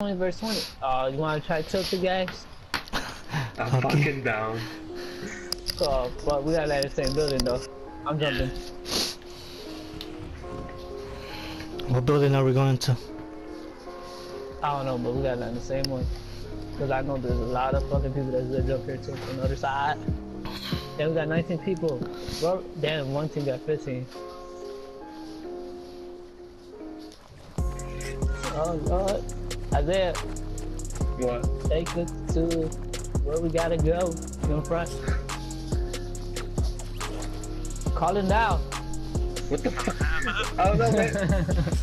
20 verse 20. Uh, you wanna try tilt the guys? I'm Okay. fucking down. Oh, but we gotta land in the same building though. I'm jumping. What building are we going to? I don't know, but we gotta land the same one. Cause I know there's a lot of fucking people that's gonna jump here too from the other side. Damn, we got 19 people. Well, damn, one team got 15. Oh lord. Isaiah, What? take us to where we gotta go. You in front? Call it now. What the fuck? Oh no, man.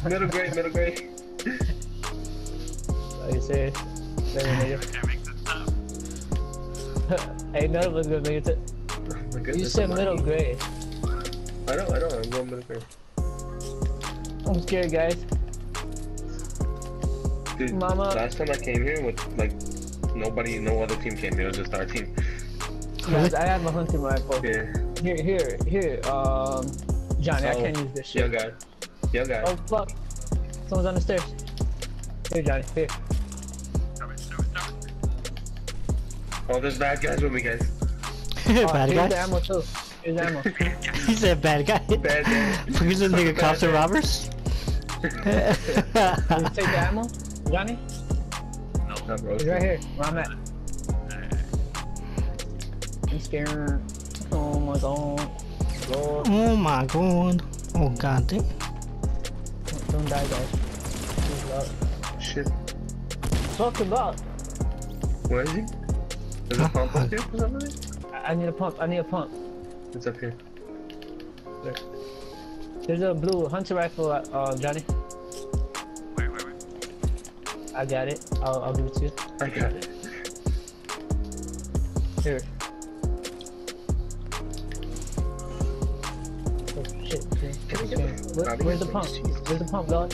middle grade, middle grade. Are you serious? Really, nigga? Can't make this up. Ain't none of us gonna make it to. Oh You said middle lucky. grade. I know, I know. I'm going middle grade. I'm scared, guys. Dude, Mama. last time I came here with like nobody, no other team came here. It was just our team. Guys, I have my hunting rifle. Yeah. Here, here, here. Um, Johnny, I can't use this Young shit. guy. Young guy. Oh fuck! Someone's on the stairs. Here, Johnny. Here. Oh, there's bad guys with me, guys. Oh, bad here's the ammo too. Here's ammo. he said bad guy. Bad guy. Who's the nigga cops and robbers? Take the ammo, Johnny? No. Nah, bro. He's right here. Where I'm at. Alright. I'm scared. Oh my god. Lord, oh my god. Oh god damn. don't, don't die, guys. Please, Lord. Shit. Talk about. Where is he? There's a pump up here for some reason? I, I need a pump. I need a pump. It's up here. There. There's a blue hunter rifle, uh, Johnny. I got it. I'll, I'll give it to you. I got it. Here. Oh shit. okay. Can we get Okay. the- Where, where's the pump? Where's the pump, dog?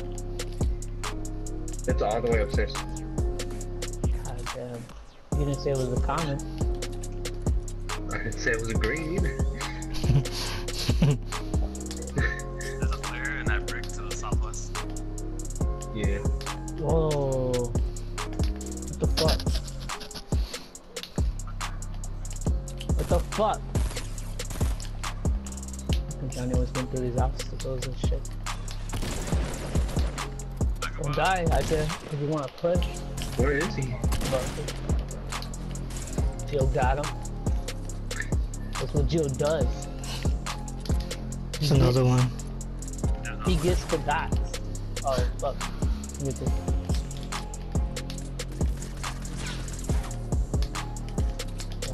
It's all the way upstairs. God damn. You didn't say it was a common. I didn't say it was a green. There's fuck? I think Johnny was going through these obstacles and shit. Back Don't die, I said. If you want to push, Where is he? but Jill got him. That's what Jill does. There's another one. He gets the dots. Oh, fuck. Give me this.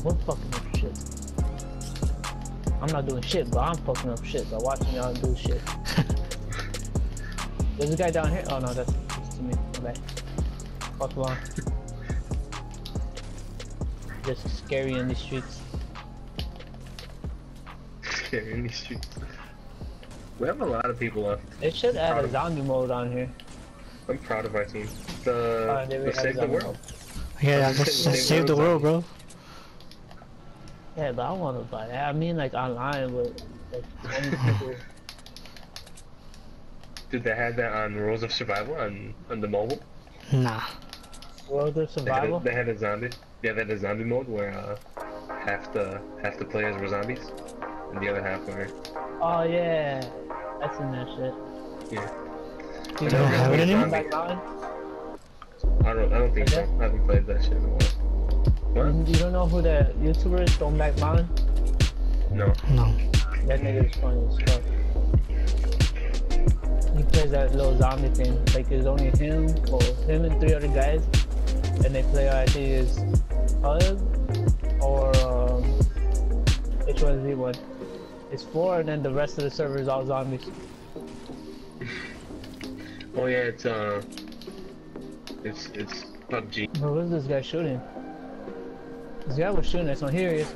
Yeah, fucking shit. I'm not doing shit, but I'm fucking up shit by watching y'all do shit. There's a guy down here. Oh no, that's, that's to me. My bad. Fuck along. Just scary in these streets. Scary in these streets. We have a lot of people left. It should add a zombie mode on here. I'm proud of our team. The, Uh, the Save the zombie World. Yeah, Let's let's, save save the the world, world. bro. Yeah, but I want to buy that. I mean, like online with like 20 people. Did they have that on Rules of Survival on, on the mobile? Nah. World of They had, a, Survival. they had a zombie. Yeah, they had a zombie mode where uh, half the half the players were zombies, and the other half were Oh yeah, that's in that shit. yeah. You don't have it anymore? Back I don't I don't think so. I haven't played that shit in a while. What? You, you don't know who the YouTuber is? Stoneback Mountain? No. No. That nigga is funny as fuck. He plays that little zombie thing. Like it's only him, or him and three other guys, and they play. I think is Hug or um, which one is he one? It's four, and then the rest of the server is all zombies. Oh yeah, it's uh, it's it's PUBG. Bro, what is this guy shooting? This guy was shooting at one. Here he is.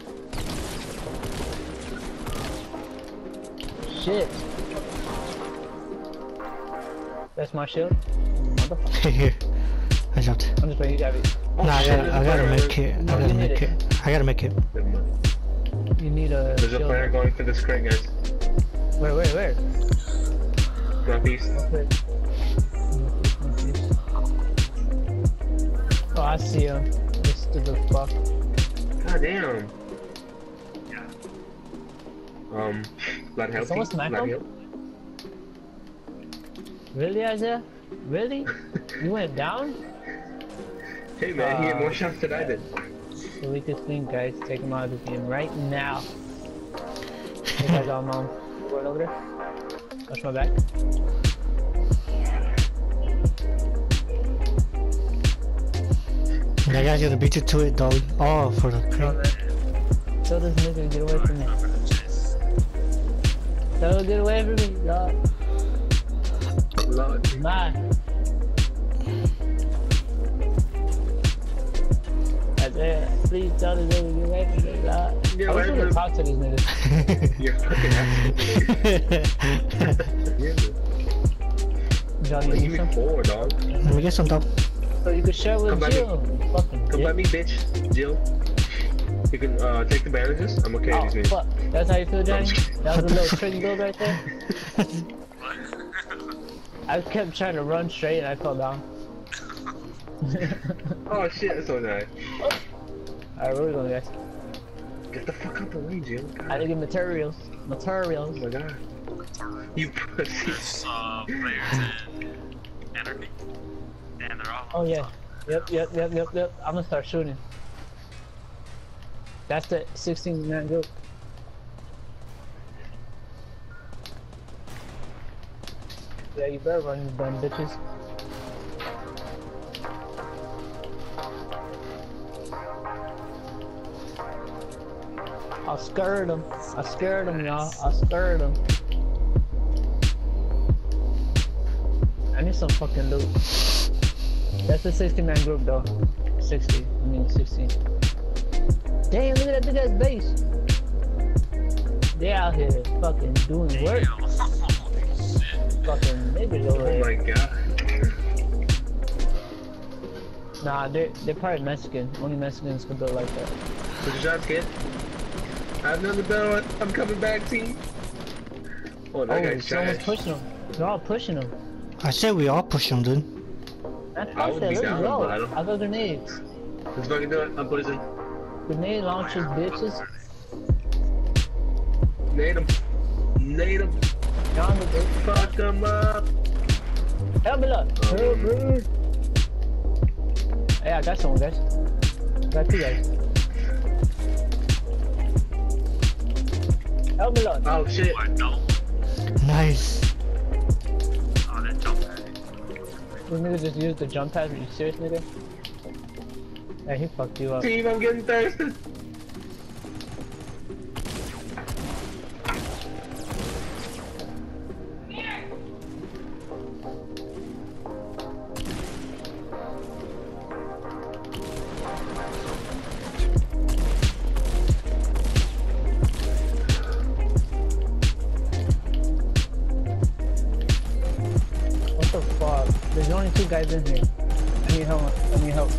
Shit. That's my shield? Motherfucker. Here. I jumped. I'm just playing you got it. Oh, Nah, I gotta, there's I a gotta make it. I gotta make it. I gotta make it. You need a There's a player going for the screen, guys. Where, where, where? Northeast. Okay. Oh, I see him. This stupid fuck. God damn. Yeah. Um, let help someone you? smack Let him? help? Really, Isaiah? Really? You went down? Hey man, he had Uh, more shots than I did. The weakest thing, guys. Take him out of the game right now. Hey guys, I'm going over there. Watch my back. That guy's gonna beat you to it, dog. Oh, for the Tell crap. Tell this nigga to get away from me. I'm gonna chase. Tell him to get away from me, dog. Lord. Mine. Isaiah, please tell this nigga to get away from me, dog. Get I away wish we from could him. talk to this nigga. You're fucking asshole. Yeah. Johnny, Like, you give need me some? four, dog. Let me get some, dog. So you can share with Come by me. Jill. Fucking Come dick. by me, bitch. Jill. You can uh, take the bandages. I'm okay Oh, with these fuck. That's how you feel, Johnny? That was a little fuck? trick build right there. What? I kept trying to run straight and I fell down. Oh shit, that's so nice. Alright, where we going, guys? Get the fuck out the way, Jill. God. I didn't get materials. Oh Materials. my god. You pussy. There's uh, players in Anarchy. And they're all. Oh, yeah. Yep, yep, yep, yep, yep. I'm gonna start shooting. That's the 16 man group. Yeah, you better run, you dumb bitches. I scared them. I scared them, y'all. I scared them. I need some fucking loot. That's the 60 man group though. 60. I mean 16. Damn, look at that big ass base. They out here fucking doing work. Damn. Holy shit. Fucking niggas over Oh there. my god. Nah, they're, they're probably Mexican. Only Mexicans can build like that. Good job, kid. I have another bell. I'm coming back, team. Oh, that Oh, guy's someone's trash. pushing them. They're all pushing them. I said we all push him, dude. That's I fuck would that. be down, I got grenades. Let's fucking do it. I'm pushing. Grenade launchers, bitches. Nade him. Nade him. Yonder, bitch. Fuck him up. Help me up. Help me. Hey, I got someone, guys. I got two guys. Help me up. Oh shit. What? No. Nice. This nigga just use the jump pad. Are you serious, nigga? Yeah, he fucked you up. Steve, I'm getting thirsty. guys in here. I need help. I need help.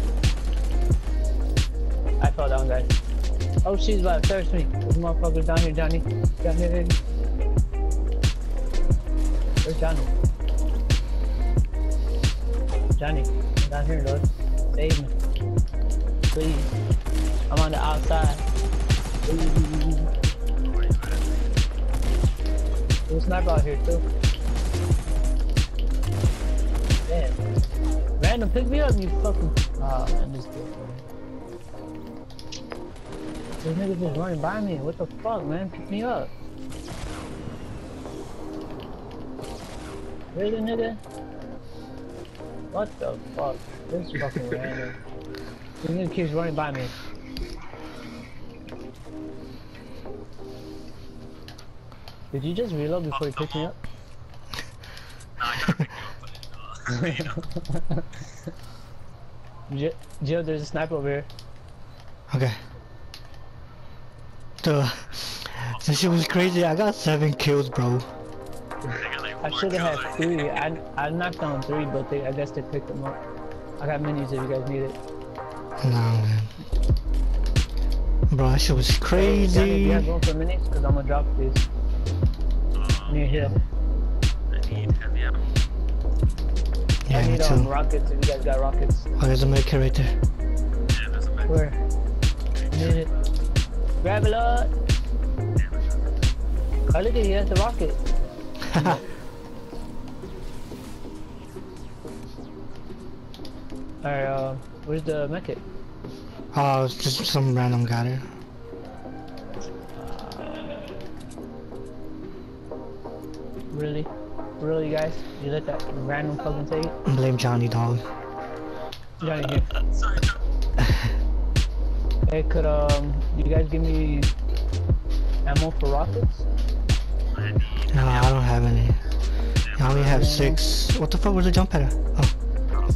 I fell down, guys. Oh, she's about to thirst me. This motherfucker's down here, Johnny. Down here, baby. Where's Johnny? Johnny, I'm down here, Lord. Save me. Please. I'm on the outside. Please. There's a sniper out here, too. Random, pick me up, you fucking. Ah, man, this dude. This nigga just running by me. What the fuck, man? Pick me up. Really, nigga? What the fuck? This is fucking random. This nigga keeps running by me. Did you just reload before you picked me up? Nah, I gotta pick you up, but uh, you know. Jill, Jill, there's a sniper over here. Okay. Dude, this shit was crazy. I got seven kills, bro. They got like I should have had three. I I knocked down three, but they I guess they picked them up. I got minis if you guys need it. Nah, man. Bro, that shit was Johnny, do crazy. you have room for minis? Cause I'm gonna drop these. Um, Near here. I need heavy ammo. Yeah, I need um, rockets if you guys got rockets. Oh, there's a medkit right there. Where? Need it. Grab it, Lord. Oh, look at he has the rocket. Alright, uh, where's the mech? oh, it's just some random got it. Really? Really, guys? You let that random fucking take it? Blame Johnny dog. Johnny here. Sorry. Hey, could, um, you guys give me ammo for rockets? I. No, I don't have any. I only have six. What the fuck was the jump pad? Oh,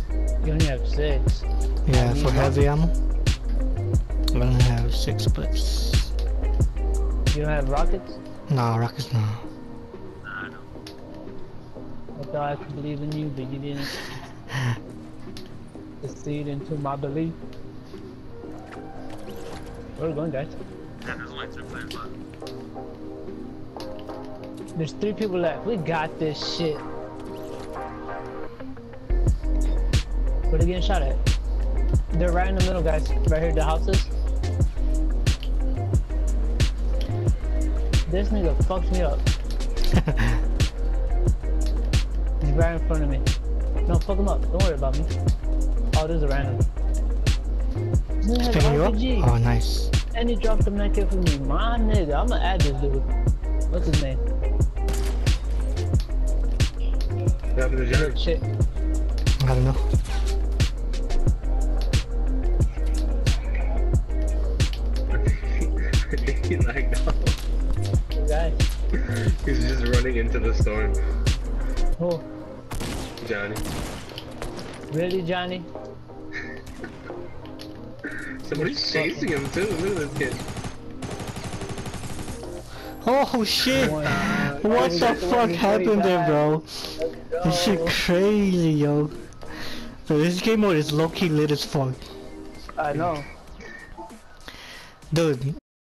You only have six. yeah, for heavy ammo. I only have six bullets. You don't have rockets? Nah, rockets no. Nah, I don't. I thought I could believe in you, but you didn't succeed into my belief. Where are we going, guys? Yeah, there's only two players left. There's three people left. We got this shit. Where are they getting shot at? They're right in the middle, guys. Right here, the houses. This nigga fucks me up. He's right in front of me. No, fuck him up. Don't worry about me. Oh, this is a random. This nigga has you up? RPG, Oh, nice. And he dropped the med for me. My nigga, I'ma add this dude. What's his name? What happened to Johnny? Shit. I don't know. he lagged. Guys. He's just running into the storm. Oh, Johnny. really, Johnny? Somebody's chasing him too. Look at this kid. Oh shit! One. What the fuck happened there, bro? This shit crazy, yo. So this game mode is low-key lit as fuck. I know. Dude,